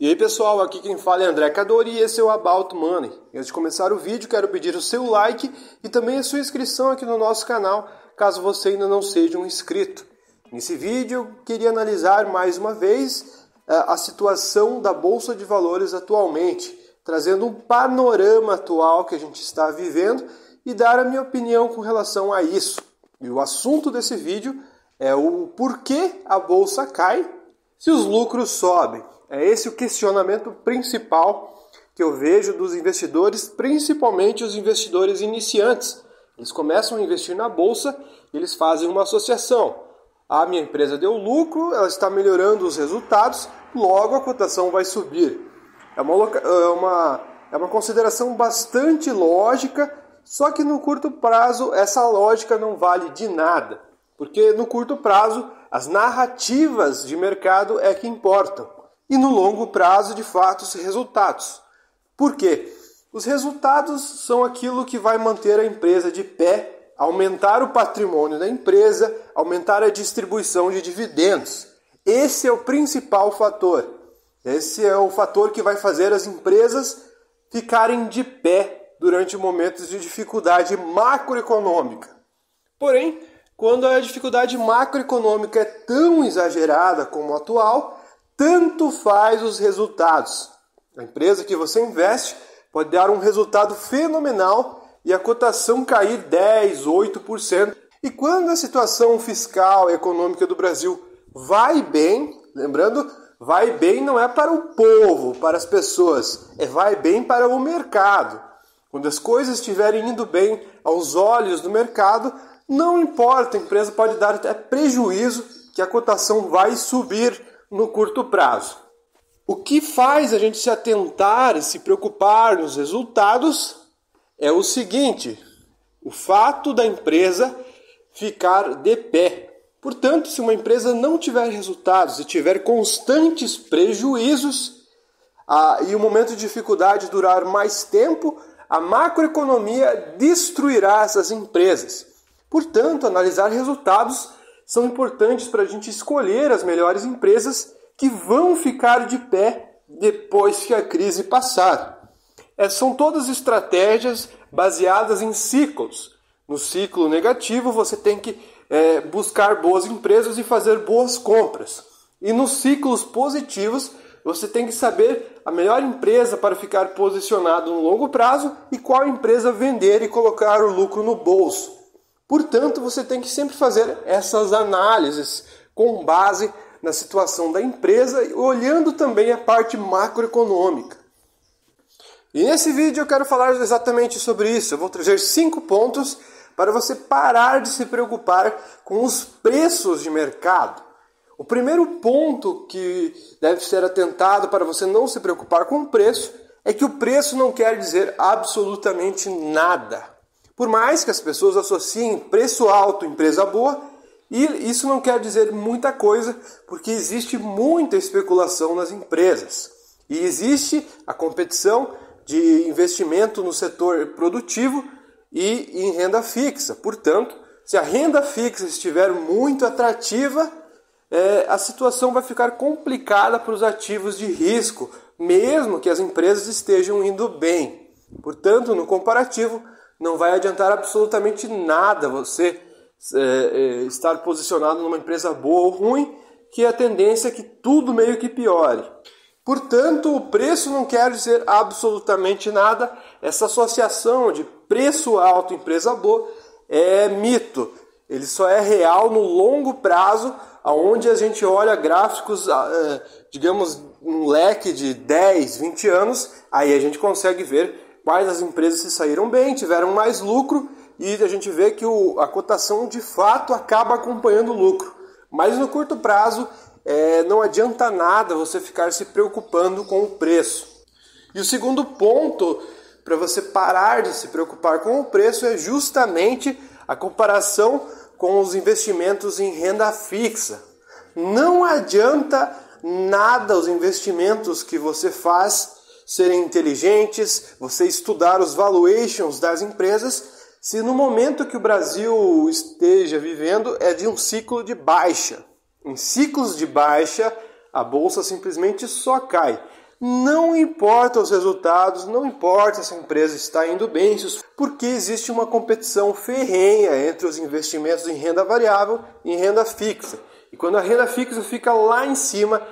E aí pessoal, aqui quem fala é André Cadori e esse é o About Money. Antes de começar o vídeo, quero pedir o seu like e também a sua inscrição aqui no nosso canal, caso você ainda não seja um inscrito. Nesse vídeo eu queria analisar mais uma vez eh, a situação da Bolsa de Valores atualmente, trazendo um panorama atual que a gente está vivendo e dar a minha opinião com relação a isso. E o assunto desse vídeo é o porquê a bolsa cai se os lucros sobem. É esse o questionamento principal que eu vejo dos investidores, principalmente os investidores iniciantes. Eles começam a investir na bolsa e eles fazem uma associação. A minha empresa deu lucro, ela está melhorando os resultados, logo a cotação vai subir. É uma, é uma, é uma consideração bastante lógica, só que no curto prazo essa lógica não vale de nada, porque no curto prazo as narrativas de mercado é que importam e no longo prazo, de fato, os resultados. Por quê? Os resultados são aquilo que vai manter a empresa de pé, aumentar o patrimônio da empresa, aumentar a distribuição de dividendos. Esse é o principal fator. Esse é o fator que vai fazer as empresas ficarem de pé durante momentos de dificuldade macroeconômica. Porém, quando a dificuldade macroeconômica é tão exagerada como a atual, tanto faz os resultados. A empresa que você investe pode dar um resultado fenomenal e a cotação cair 10, 8%. E quando a situação fiscal e econômica do Brasil vai bem, lembrando, vai bem não é para o povo, para as pessoas, é vai bem para o mercado. Quando as coisas estiverem indo bem aos olhos do mercado, não importa, a empresa pode dar até prejuízo que a cotação vai subir no curto prazo. O que faz a gente se atentar e se preocupar nos resultados é o seguinte: o fato da empresa ficar de pé. Portanto, se uma empresa não tiver resultados e tiver constantes prejuízos ah, e o momento de dificuldade durar mais tempo, a macroeconomia destruirá essas empresas. Portanto, analisar resultados são importantes para a gente escolher as melhores empresas que vão ficar de pé depois que a crise passar. É, são todas estratégias baseadas em ciclos. No ciclo negativo, você tem que é, buscar boas empresas e fazer boas compras. E nos ciclos positivos, você tem que saber a melhor empresa para ficar posicionado no longo prazo e qual empresa vender e colocar o lucro no bolso. Portanto, você tem que sempre fazer essas análises com base na situação da empresa e olhando também a parte macroeconômica. E nesse vídeo eu quero falar exatamente sobre isso. Eu vou trazer cinco pontos para você parar de se preocupar com os preços de mercado. O primeiro ponto que deve ser atentado para você não se preocupar com o preço é que o preço não quer dizer absolutamente nada. Por mais que as pessoas associem preço alto empresa boa, e isso não quer dizer muita coisa, porque existe muita especulação nas empresas. E existe a competição de investimento no setor produtivo e em renda fixa. Portanto, se a renda fixa estiver muito atrativa, é, a situação vai ficar complicada para os ativos de risco, mesmo que as empresas estejam indo bem. Portanto, no comparativo, não vai adiantar absolutamente nada você é, é, estar posicionado numa empresa boa ou ruim, que a tendência é que tudo meio que piore. Portanto, o preço não quer dizer absolutamente nada. Essa associação de preço alto empresa boa é mito. Ele só é real no longo prazo, aonde a gente olha gráficos, é, digamos, um leque de 10, 20 anos, aí a gente consegue ver quais as empresas se saíram bem, tiveram mais lucro e a gente vê que o, a cotação de fato acaba acompanhando o lucro. Mas no curto prazo é, não adianta nada você ficar se preocupando com o preço. E o segundo ponto para você parar de se preocupar com o preço é justamente a comparação com os investimentos em renda fixa. Não adianta nada os investimentos que você faz serem inteligentes, você estudar os valuations das empresas, se no momento que o Brasil esteja vivendo é de um ciclo de baixa. Em ciclos de baixa, a bolsa simplesmente só cai. não importa os resultados, não importa se a empresa está indo bem, porque existe uma competição ferrenha entre os investimentos em renda variável e em renda fixa. E quando a renda fixa fica lá em cima,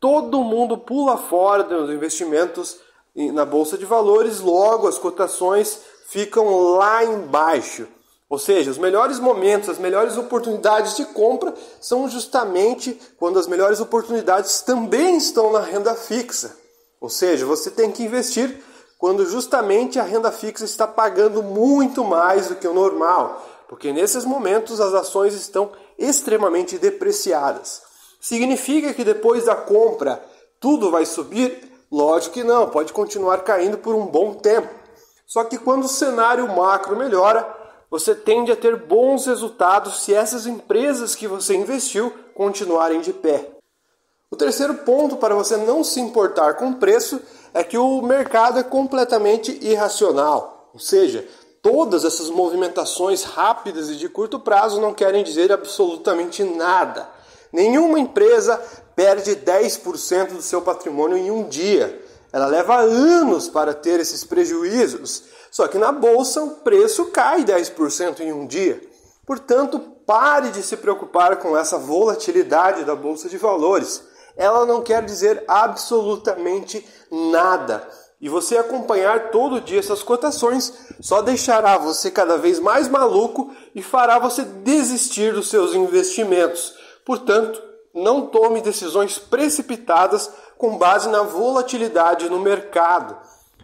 todo mundo pula fora dos investimentos na bolsa de valores, logo as cotações ficam lá embaixo. Ou seja, os melhores momentos, as melhores oportunidades de compra são justamente quando as melhores oportunidades também estão na renda fixa. Ou seja, você tem que investir quando justamente a renda fixa está pagando muito mais do que o normal, porque nesses momentos as ações estão extremamente depreciadas. Significa que depois da compra tudo vai subir? Lógico que não, pode continuar caindo por um bom tempo. Só que quando o cenário macro melhora, você tende a ter bons resultados se essas empresas que você investiu continuarem de pé. O terceiro ponto para você não se importar com o preço é que o mercado é completamente irracional. Ou seja, todas essas movimentações rápidas e de curto prazo não querem dizer absolutamente nada. Nenhuma empresa perde 10% do seu patrimônio em um dia. Ela leva anos para ter esses prejuízos. Só que na bolsa o preço cai 10% em um dia. Portanto, pare de se preocupar com essa volatilidade da bolsa de valores ela não quer dizer absolutamente nada. E você acompanhar todo dia essas cotações só deixará você cada vez mais maluco e fará você desistir dos seus investimentos. Portanto, não tome decisões precipitadas com base na volatilidade no mercado.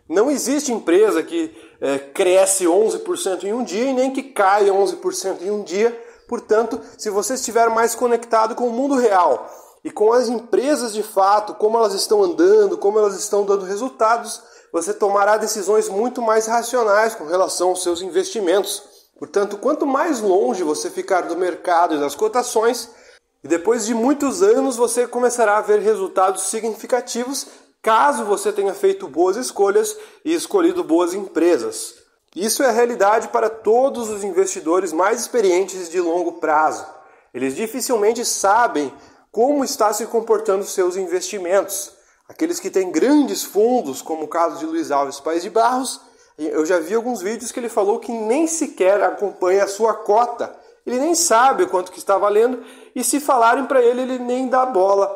Não existe empresa que é, cresce 11% em um dia e nem que cai 11% em um dia. Portanto, se você estiver mais conectado com o mundo real e com as empresas de fato, como elas estão andando, como elas estão dando resultados, você tomará decisões muito mais racionais com relação aos seus investimentos. Portanto, quanto mais longe você ficar do mercado e das cotações, e depois de muitos anos você começará a ver resultados significativos caso você tenha feito boas escolhas e escolhido boas empresas. Isso é a realidade para todos os investidores mais experientes de longo prazo. Eles dificilmente sabem como está se comportando seus investimentos. Aqueles que têm grandes fundos, como o caso de Luiz Alves Paes de Barros, eu já vi alguns vídeos que ele falou que nem sequer acompanha a sua cota. Ele nem sabe quanto que está valendo e se falarem para ele, ele nem dá bola,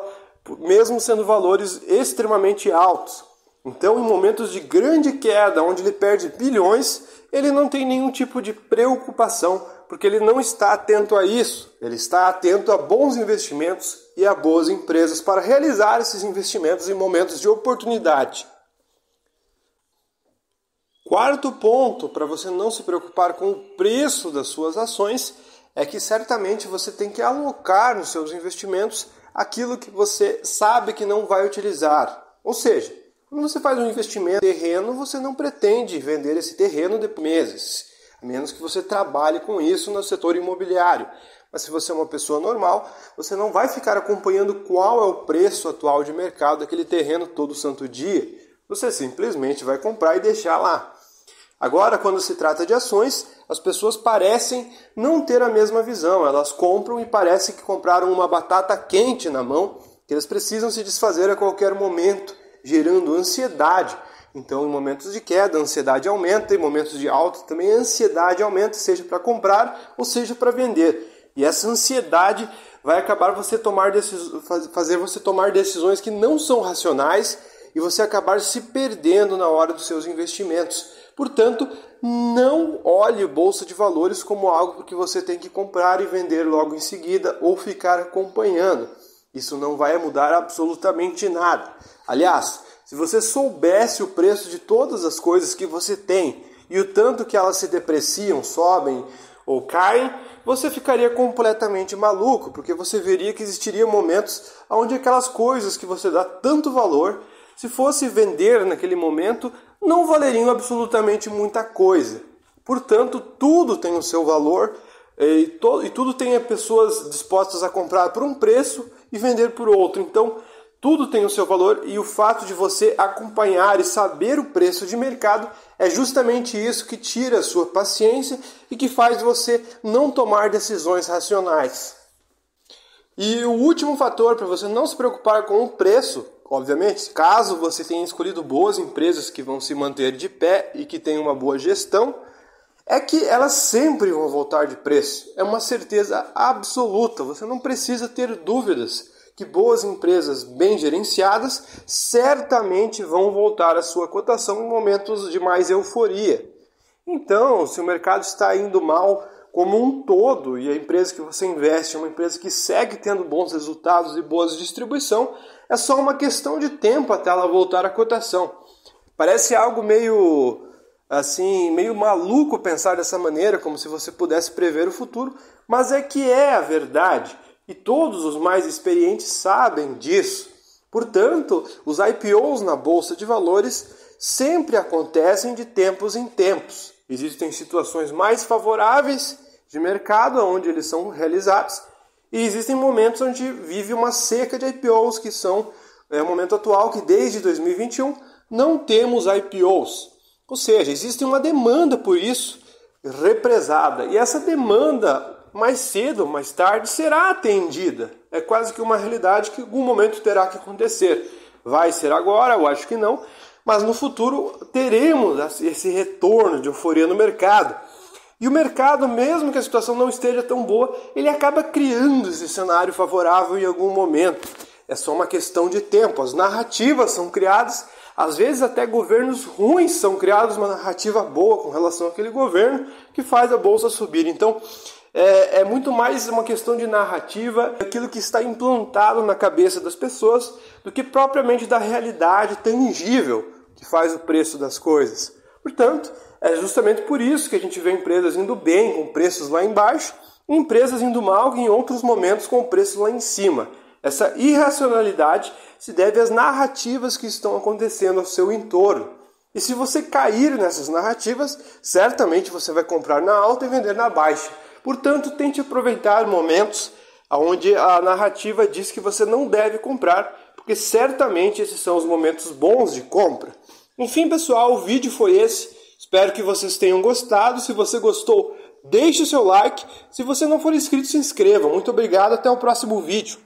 mesmo sendo valores extremamente altos. Então, em momentos de grande queda, onde ele perde bilhões, ele não tem nenhum tipo de preocupação, porque ele não está atento a isso. Ele está atento a bons investimentos e a boas empresas para realizar esses investimentos em momentos de oportunidade. Quarto ponto para você não se preocupar com o preço das suas ações é que certamente você tem que alocar nos seus investimentos aquilo que você sabe que não vai utilizar. Ou seja, quando você faz um investimento em terreno, você não pretende vender esse terreno depois de meses, a menos que você trabalhe com isso no setor imobiliário. Mas se você é uma pessoa normal, você não vai ficar acompanhando qual é o preço atual de mercado daquele terreno todo santo dia. Você simplesmente vai comprar e deixar lá. Agora, quando se trata de ações, as pessoas parecem não ter a mesma visão. Elas compram e parece que compraram uma batata quente na mão, que eles precisam se desfazer a qualquer momento, gerando ansiedade. Então, em momentos de queda, a ansiedade aumenta, em momentos de alta também a ansiedade aumenta, seja para comprar ou seja para vender. E essa ansiedade vai acabar você tomar fazer você tomar decisões que não são racionais e você acabar se perdendo na hora dos seus investimentos. Portanto, não olhe bolsa de valores como algo que você tem que comprar e vender logo em seguida ou ficar acompanhando. Isso não vai mudar absolutamente nada. Aliás, se você soubesse o preço de todas as coisas que você tem e o tanto que elas se depreciam, sobem ou caem, você ficaria completamente maluco, porque você veria que existiria momentos onde aquelas coisas que você dá tanto valor, se fosse vender naquele momento, não valeriam absolutamente muita coisa. Portanto, tudo tem o seu valor e, e tudo tem pessoas dispostas a comprar por um preço e vender por outro. Então, tudo tem o seu valor e o fato de você acompanhar e saber o preço de mercado é justamente isso que tira a sua paciência e que faz você não tomar decisões racionais. E o último fator para você não se preocupar com o preço, obviamente, caso você tenha escolhido boas empresas que vão se manter de pé e que tenham uma boa gestão, é que elas sempre vão voltar de preço. É uma certeza absoluta, você não precisa ter dúvidas que boas empresas bem gerenciadas certamente vão voltar à sua cotação em momentos de mais euforia. Então, se o mercado está indo mal como um todo e a empresa que você investe uma empresa que segue tendo bons resultados e boas distribuição, é só uma questão de tempo até ela voltar à cotação. Parece algo meio assim, meio maluco pensar dessa maneira, como se você pudesse prever o futuro, mas é que é a verdade e todos os mais experientes sabem disso. Portanto, os IPOs na bolsa de valores sempre acontecem de tempos em tempos. Existem situações mais favoráveis de mercado onde eles são realizados e existem momentos onde vive uma seca de IPOs que são é o momento atual que desde 2021 não temos IPOs. Ou seja, existe uma demanda por isso represada. E essa demanda, mais cedo ou mais tarde, será atendida. É quase que uma realidade que em algum momento terá que acontecer. Vai ser agora, eu acho que não, mas no futuro teremos esse retorno de euforia no mercado. E o mercado, mesmo que a situação não esteja tão boa, ele acaba criando esse cenário favorável em algum momento. É só uma questão de tempo. As narrativas são criadas às vezes até governos ruins são criados uma narrativa boa com relação àquele governo que faz a bolsa subir. Então é, é muito mais uma questão de narrativa, aquilo que está implantado na cabeça das pessoas, do que propriamente da realidade tangível que faz o preço das coisas. Portanto, é justamente por isso que a gente vê empresas indo bem com preços lá embaixo, e empresas indo mal em outros momentos com preços lá em cima. Essa irracionalidade se deve às narrativas que estão acontecendo ao seu entorno. E se você cair nessas narrativas, certamente você vai comprar na alta e vender na baixa. Portanto, tente aproveitar momentos onde a narrativa diz que você não deve comprar, porque certamente esses são os momentos bons de compra. Enfim, pessoal, o vídeo foi esse. Espero que vocês tenham gostado. Se você gostou, deixe o seu like. Se você não for inscrito, se inscreva. Muito obrigado, até o próximo vídeo.